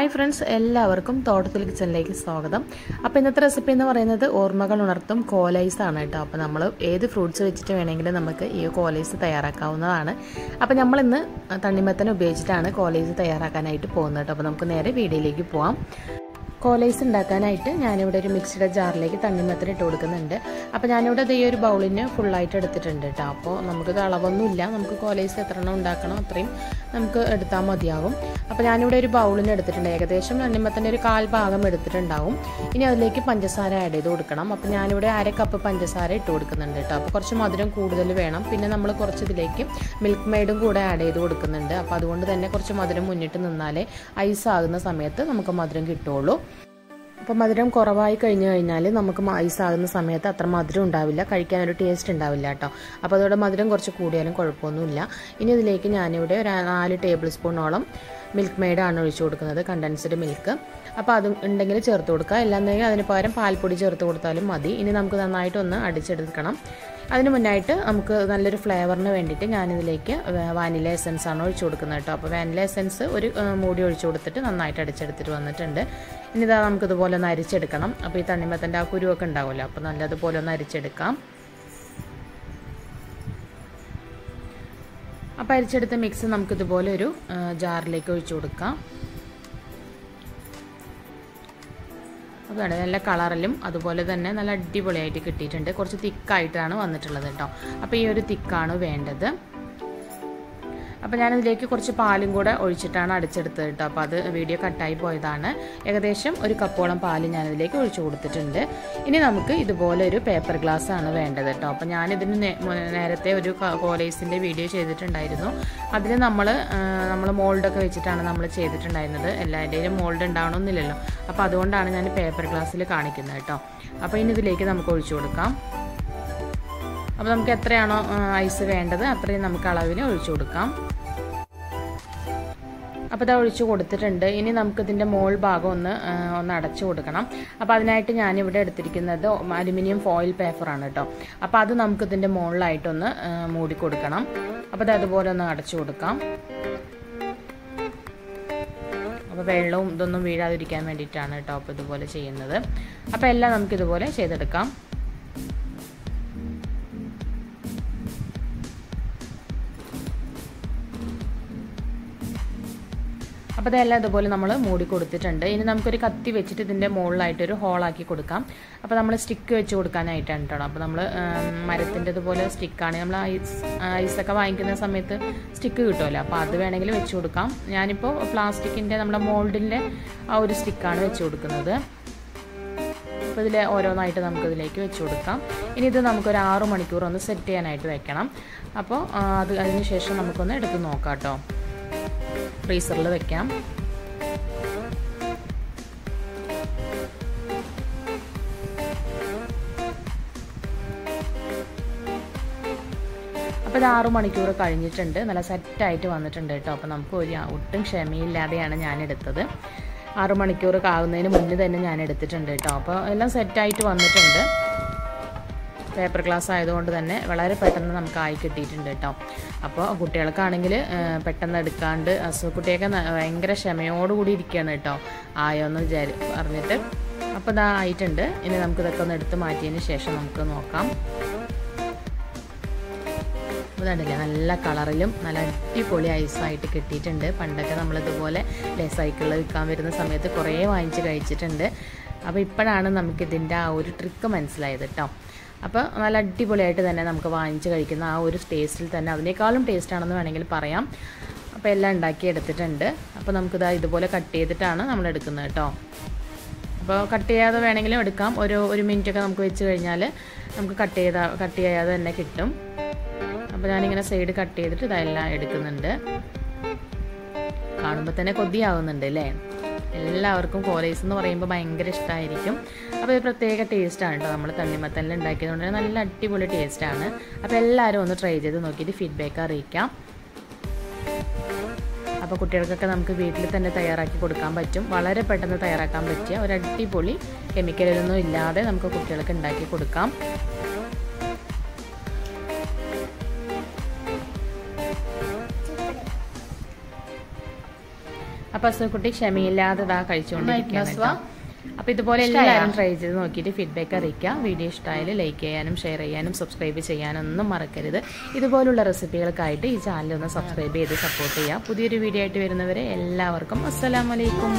Hi friends എല്ലാവർക്കും തോട്ടത്തിൽ കിച്ചണിലേക്ക് സ്വാഗതം. അപ്പോൾ ഇന്നത്തെ റെസിപ്പി എന്ന് പറയുന്നത് ഓർമ്മകൾ ഉണർത്തും കോലൈസ് ആണ് കേട്ടോ. അപ്പോൾ നമ്മൾ ഏത് ഫ്രൂട്ട്സ് വെച്ചിട്ട് വേണമെങ്കിലും നമുക്ക് ഈ കോലൈസ് തയ്യാറാക്കാവുന്നതാണ്. അപ്പോൾ നമ്മൾ ഇന്ന് തണ്ണിമത്തൻ ഉപയോഗിച്ചിട്ടാണ് കോലൈസ് തയ്യാറാക്കാനായിട്ട് പോകുന്നത് കേട്ടോ. അപ്പോൾ നമുക്ക് നേരെ വീഡിയോയിലേക്ക് പോവാം. കോലൈസ് ഉണ്ടാക്കാനായിട്ട് ഞാനിവിടെ ഒരു മിക്സിയുടെ ജാറിലേക്ക് തണ്ണിമത്തൻ ഇട്ട് കൊടുക്കുന്നുണ്ട്. അപ്പോൾ ഞാനിവിടെ ഈ ഒരു ബൗളിന് ഫുള്ളായിട്ട് എടുത്തിട്ടുണ്ട് കേട്ടോ. അപ്പോൾ നമുക്ക് അളവൊന്നുമില്ല. നമുക്ക് കോലൈസ് എത്ര എണ്ണം ഉണ്ടാക്കണം അത്രയും നമുക്ക് എടുത്താൽ മതിയാകും അപ്പോൾ ഞാനിവിടെ ഒരു ബൗളിന് എടുത്തിട്ടുണ്ട്. ഏകദേശം തണ്ണിമത്തന്റെ ഒരു കാൽ ഭാഗം എടുത്തിട്ടുണ്ടാവും. ഇനി അതിലേക്ക് പഞ്ചസാര ആഡ് ചെയ്ത് കൊടുക്കണം. അപ്പോൾ ഞാനിവിടെ അര കപ്പ് പഞ്ചസാര ഇട്ട് കൊടുക്കുന്നുണ്ട് കേട്ടോ. അപ്പോൾ കുറച്ച് മധുരം കൂടുതൽ വേണം. പിന്നെ നമ്മൾ കുറച്ച് ഇതിലേക്ക് മിൽക്ക് മെയ്ഡും കൂടെ ആഡ് ചെയ്ത് കൊടുക്കുന്നുണ്ട്. അപ്പോൾ അതുകൊണ്ട് തന്നെ കുറച്ച് മധുരം മുന്നിട്ട് നിന്നാലേ ഐസ് ആകുന്ന സമയത്ത് നമുക്ക് മധുരം കിട്ടുള്ളൂ. അപ്പോൾ മധുരം കുറവായി കഴിഞ്ഞു കഴിഞ്ഞാൽ നമുക്ക് ഐസ് ആകുന്ന സമയത്ത് അത്ര മധുരം ഉണ്ടാവില്ല. കഴിക്കാനൊരു ടേസ്റ്റ് ഉണ്ടാവില്ല കേട്ടോ. അപ്പോൾ അതോടെ മധുരം കുറച്ച് കൂടിയാലും കുഴപ്പമൊന്നുമില്ല. ഇനി ഇതിലേക്ക് ഞാനിവിടെ ഒരു നാല് ടേബിൾ സ്പൂണോളം മിൽക്ക് മെയ്ഡാണ് ഒഴിച്ചു കൊടുക്കുന്നത് കണ്ടൻസ്ഡ് മിൽക്ക് അപ്പോൾ അത് ഉണ്ടെങ്കിൽ ചേർത്ത് കൊടുക്കുക. അല്ലാന്നുണ്ടെങ്കിൽ അതിന് പകരം പാൽപ്പൊടി ചേർത്ത് കൊടുത്താലും മതി. ഇനി നമുക്ക് നന്നായിട്ടൊന്ന് അടിച്ചെടുക്കണം. അതിന് മുന്നായിട്ട് നമുക്ക് നല്ലൊരു ഫ്ലേവറിന് വേണ്ടിയിട്ട് ഞാനിതിലേക്ക് വാനില എസൻസ് ആണ് ഒഴിച്ചു കൊടുക്കുന്നത് കേട്ടോ. അപ്പോൾ വാനില എസൻസ് ഒരു മൂടി ഒഴിച്ചു കൊടുത്തിട്ട് നന്നായിട്ട് അടിച്ചെടുത്തിട്ട് വന്നിട്ടുണ്ട്. ഇനി ഇതാ നമുക്കിതുപോലെ ഒന്ന് അരിച്ചെടുക്കണം. അപ്പോൾ ഈ തണ്ണിമത്തന്റെ ആ കുരുവൊക്കെ ഉണ്ടാവുമല്ലോ അപ്പോൾ നല്ലതുപോലെ ഒന്ന് അരിച്ചെടുക്കാം. അപ്പോൾ അരിച്ചെടുത്ത മിക്സ് നമുക്കിതുപോലെ ഒരു ജാറിലേക്ക് ഒഴിച്ചു കൊടുക്കാം. അപ്പോൾ നല്ല കളറിലും അതുപോലെ തന്നെ നല്ല അടിപൊളിയായിട്ട് കിട്ടിയിട്ടുണ്ട്. കുറച്ച് തിക്കായിട്ടാണ് വന്നിട്ടുള്ളത് കേട്ടോ. അപ്പോൾ ഈ ഒരു തിക്കാണ് വേണ്ടത്. അപ്പോൾ ഞാനിതിലേക്ക് കുറച്ച് പാലും കൂടെ ഒഴിച്ചിട്ടാണ് അടിച്ചെടുത്തത് കേട്ടോ. അപ്പോൾ അത് വീഡിയോ കട്ടായി പോയതാണ്. ഏകദേശം ഒരു കപ്പോളം പാൽ ഞാനിതിലേക്ക് ഒഴിച്ചു കൊടുത്തിട്ടുണ്ട്. ഇനി നമുക്ക് ഇതുപോലെ ഒരു പേപ്പർ ഗ്ലാസ് ആണ് വേണ്ടത് കേട്ടോ. അപ്പോൾ ഞാനിതിന് നേരത്തെ ഒരു കോലേസിന്റെ വീഡിയോ ചെയ്തിട്ടുണ്ടായിരുന്നു. അതിൽ നമ്മൾ നമ്മൾ മോൾഡൊക്കെ വെച്ചിട്ടാണ് നമ്മൾ ചെയ്തിട്ടുണ്ടായിരുന്നത്. എല്ലാവരുടെയും മോൾഡ് ഉണ്ടാവണമെന്നില്ലല്ലോ അപ്പോൾ അതുകൊണ്ടാണ് ഞാൻ പേപ്പർ ഗ്ലാസ്സിൽ കാണിക്കുന്നത് കേട്ടോ. അപ്പോൾ ഇനി ഇതിലേക്ക് നമുക്ക് ഒഴിച്ചു കൊടുക്കാം. അപ്പോൾ നമുക്ക് എത്രയാണോ ഐസ് വേണ്ടത് അത്രയും നമുക്ക് അളവിന് ഒഴിച്ചു കൊടുക്കാം. അപ്പോൾ ഇത് ഒഴിച്ചു കൊടുത്തിട്ടുണ്ട്. ഇനി നമുക്കിതിന്റെ മോൾ ഭാഗം ഒന്ന് ഒന്ന് അടച്ചു കൊടുക്കണം. അപ്പോൾ അതിനായിട്ട് ഞാനിവിടെ എടുത്തിരിക്കുന്നത് അലുമിനിയം ഫോയിൽ പേപ്പറാണ് കേട്ടോ. അപ്പോൾ അത് നമുക്കിതിന്റെ മുകളിലായിട്ടൊന്ന് മൂടി കൊടുക്കണം. അപ്പോൾ അത് അതുപോലെ ഒന്ന് അടച്ചു കൊടുക്കാം. അപ്പോൾ വെള്ളവും ഇതൊന്നും വീഴാതിരിക്കാൻ വേണ്ടിയിട്ടാണ് കേട്ടോ അപ്പോൾ ഇതുപോലെ ചെയ്യുന്നത്. അപ്പോൾ എല്ലാം നമുക്കിതുപോലെ ചെയ്തെടുക്കാം. അപ്പോൾ അതെല്ലാം ഇതുപോലെ നമ്മൾ മൂടി കൊടുത്തിട്ടുണ്ട്. ഇനി നമുക്കൊരു കത്തി വെച്ചിട്ട് ഇതിന്റെ മുകളിലായിട്ട് ഒരു ഹോളാക്കി കൊടുക്കാം. അപ്പോൾ നമ്മൾ സ്റ്റിക്ക് വെച്ച് കൊടുക്കാനായിട്ടാണ് കേട്ടോ. അപ്പോൾ നമ്മൾ മരത്തിന്റെ ഇതുപോലെ സ്റ്റിക്കാണ് നമ്മൾ ഐസ് ഐസൊക്കെ വാങ്ങിക്കുന്ന സമയത്ത് സ്റ്റിക്ക് കിട്ടുമല്ലോ. അപ്പോൾ അത് വേണമെങ്കിൽ വെച്ച് കൊടുക്കാം. ഞാനിപ്പോൾ പ്ലാസ്റ്റിക്കിന്റെ നമ്മുടെ മോൾഡിന്റെ ആ ഒരു സ്റ്റിക്കാണ് വെച്ച് കൊടുക്കുന്നത്. അപ്പോൾ ഇതിൽ ഓരോന്നായിട്ട് നമുക്കിതിലേക്ക് വെച്ച് കൊടുക്കാം. ഇനി ഇത് നമുക്കൊരു ആറു മണിക്കൂർ ഒന്ന് സെറ്റ് ചെയ്യാനായിട്ട് വെക്കണം. അപ്പോൾ അത് അതിന് ശേഷം നമുക്കൊന്ന് എടുത്ത് നോക്കാം കേട്ടോ. ഫ്രീസറിൽ വെക്കാം. അപ്പോൾ ഇത് ആറു മണിക്കൂർ കഴിഞ്ഞിട്ടുണ്ട്. നല്ല സെറ്റായിട്ട് വന്നിട്ടുണ്ട് കേട്ടോ. അപ്പോൾ നമുക്ക് ഒരു ഒട്ടും ക്ഷമയില്ലാതെയാണ് ഞാൻ എടുത്തത് ആറു മണിക്കൂർ കാവുന്നതിന് മുന്നേ തന്നെ ഞാൻ എടുത്തിട്ടുണ്ട് കേട്ടോ. അപ്പോൾ എല്ലാം സെറ്റായിട്ട് വന്നിട്ടുണ്ട്. പേപ്പർ ഗ്ലാസ് ആയതുകൊണ്ട് തന്നെ വളരെ പെട്ടെന്ന് നമുക്ക് ആയി കിട്ടിയിട്ടുണ്ട് കേട്ടോ. അപ്പോൾ കുട്ടികൾക്കാണെങ്കിൽ പെട്ടെന്ന് എടുക്കാണ്ട് കുട്ടിയൊക്കെ ഭയങ്കര ക്ഷമയോടുകൂടി ഇരിക്കുകയാണ് കേട്ടോ. ആയോന്ന് വിചാരി പറഞ്ഞിട്ട്. അപ്പോൾ ഇതാ ആയിട്ടുണ്ട്. ഇനി നമുക്കിതൊക്കെ ഒന്ന് എടുത്ത് മാറ്റിയതിന് ശേഷം നമുക്ക് നോക്കാം. ഇതുണ്ടല്ലേ നല്ല കളറിലും നല്ല അടിപൊളി ഐസായിട്ട് കിട്ടിയിട്ടുണ്ട്. പണ്ടൊക്കെ നമ്മളിതുപോലെ സൈക്കിളിൽ വിൽക്കാൻ വരുന്ന സമയത്ത് കുറേ വാങ്ങിച്ച് കഴിച്ചിട്ടുണ്ട്. അപ്പോൾ ഇപ്പോഴാണ് നമുക്കിതിന്റെ ആ ഒരു ട്രിക്ക് മനസ്സിലായത് കേട്ടോ. അപ്പോൾ നല്ല അടിപൊളിയായിട്ട് തന്നെ നമുക്ക് വാങ്ങിച്ച് കഴിക്കുന്ന ആ ഒരു ടേസ്റ്റിൽ തന്നെ അതിനേക്കാളും ടേസ്റ്റ് ആണെന്ന് വേണമെങ്കിൽ പറയാം. അപ്പോൾ എല്ലാം ഉണ്ടാക്കി എടുത്തിട്ടുണ്ട്. അപ്പോൾ നമുക്കിത് ഇതുപോലെ കട്ട് ചെയ്തിട്ടാണ് നമ്മൾ എടുക്കുന്നത് കേട്ടോ. അപ്പോൾ കട്ട് ചെയ്യാതെ വേണമെങ്കിലും എടുക്കാം. ഒരു ഒരു മിനിറ്റൊക്കെ നമുക്ക് വെച്ച് കഴിഞ്ഞാൽ നമുക്ക് കട്ട് ചെയ്ത കട്ട് ചെയ്യാതെ തന്നെ കിട്ടും. അപ്പോൾ ഞാനിങ്ങനെ സൈഡ് കട്ട് ചെയ്തിട്ട് ഇതെല്ലാം എടുക്കുന്നുണ്ട്. കാണുമ്പോൾ തന്നെ കൊതിയാവുന്നുണ്ട് അല്ലേ? എല്ലാവർക്കും കോലൈസ് എന്ന് പറയുമ്പോൾ ഭയങ്കര ഇഷ്ടമായിരിക്കും അപ്പോൾ ഇത് പ്രത്യേക ടേസ്റ്റാണ് കേട്ടോ നമ്മൾ തണ്ണിമത്തനിൽ ഉണ്ടാക്കിയതുകൊണ്ട് നല്ല അടിപൊളി ടേസ്റ്റാണ് അപ്പോൾ എല്ലാവരും ഒന്ന് ട്രൈ ചെയ്ത് നോക്കിയിട്ട് ഫീഡ്ബാക്ക് അറിയിക്കാം. അപ്പോൾ കുട്ടികൾക്കൊക്കെ നമുക്ക് വീട്ടിൽ തന്നെ തയ്യാറാക്കി കൊടുക്കാൻ പറ്റും. വളരെ പെട്ടെന്ന് തയ്യാറാക്കാൻ പറ്റിയ ഒരു അടിപൊളി കെമിക്കലൊന്നും ഇല്ലാതെ നമുക്ക് കുട്ടികൾക്ക് ഉണ്ടാക്കി കൊടുക്കാം. അപ്പൊ അസുഖക്കുട്ടി ക്ഷമയില്ലാതെ ഇതാ കഴിച്ചുകൊണ്ടിരിക്കുകയാണ് നസ്വ? അപ്പൊ ഇതുപോലെ എല്ലാവരും ട്രൈ ചെയ്ത് നോക്കിയിട്ട് ഫീഡ്ബാക്ക് അറിയിക്കുക. വീഡിയോ ഇഷ്ടമായാലും ലൈക്ക് ചെയ്യാനും ഷെയർ ചെയ്യാനും സബ്സ്ക്രൈബ് ചെയ്യാനൊന്നും മറക്കരുത്. ഇതുപോലുള്ള റെസിപ്പികൾക്കായിട്ട് ഈ ചാനൽ ഒന്ന് സബ്സ്ക്രൈബ് ചെയ്ത് സപ്പോർട്ട് ചെയ്യുക പുതിയൊരു വീഡിയോ ആയിട്ട് വരുന്നവരെ എല്ലാവർക്കും അസ്സലാമലൈക്കും